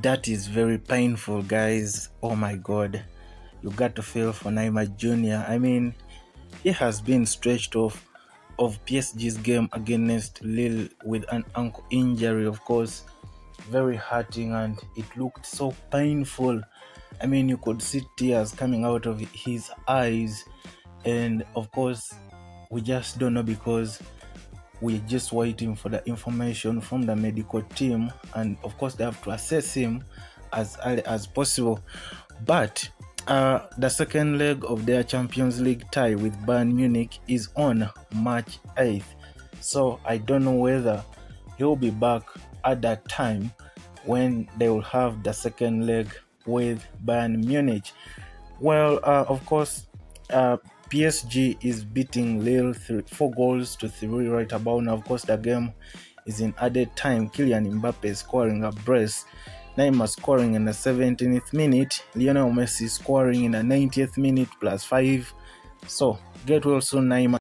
That is very painful, guys. Oh my god. You got to feel for Neymar Jr. I mean, he has been stretched off of PSG's game against Lille with an ankle injury, of course. Very hurting, and it looked so painful. I mean, you could see tears coming out of his eyes, and of course, we just don't know because we're just waiting for the information from the medical team and of course they have to assess him as early as possible. But uh, the second leg of their champions league tie with bayern munich is on march 8th so i don't know whether he'll be back at that time when they will have the second leg with bayern munich. Well uh, of course uh, PSG is beating Lille three, four goals to three right about now. Of course, the game is in added time. Kylian Mbappe scoring a brace. Neymar scoring in the 17th minute. Lionel Messi scoring in the 90th minute plus five. So get well soon, Neymar.